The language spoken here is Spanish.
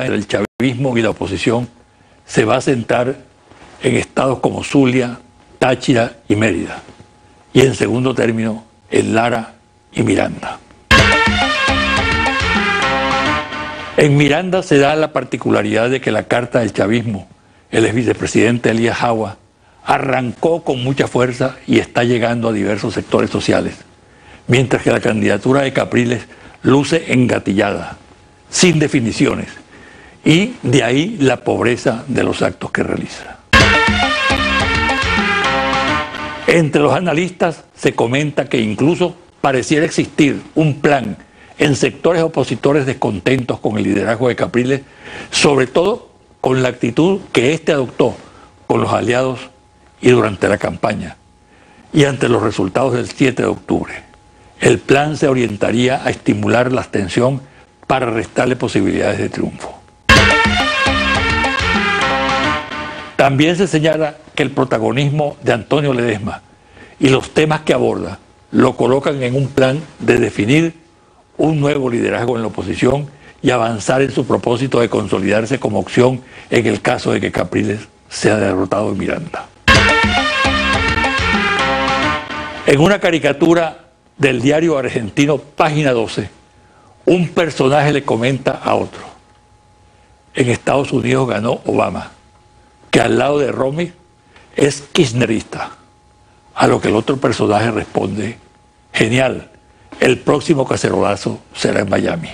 entre el chavismo y la oposición se va a sentar en estados como Zulia, Táchira y Mérida. Y en segundo término, en Lara y Miranda. En Miranda se da la particularidad de que la carta del chavismo, el ex vicepresidente Elías Jagua, arrancó con mucha fuerza y está llegando a diversos sectores sociales, mientras que la candidatura de Capriles luce engatillada, sin definiciones, y de ahí la pobreza de los actos que realiza. Entre los analistas se comenta que incluso pareciera existir un plan en sectores opositores descontentos con el liderazgo de Capriles, sobre todo con la actitud que éste adoptó con los aliados y durante la campaña, y ante los resultados del 7 de octubre. El plan se orientaría a estimular la abstención para restarle posibilidades de triunfo. También se señala que el protagonismo de Antonio Ledesma y los temas que aborda lo colocan en un plan de definir un nuevo liderazgo en la oposición y avanzar en su propósito de consolidarse como opción en el caso de que Capriles sea derrotado en Miranda. En una caricatura del diario argentino, página 12, un personaje le comenta a otro. En Estados Unidos ganó Obama, que al lado de Romy es kirchnerista. A lo que el otro personaje responde, genial, el próximo cacerolazo será en Miami.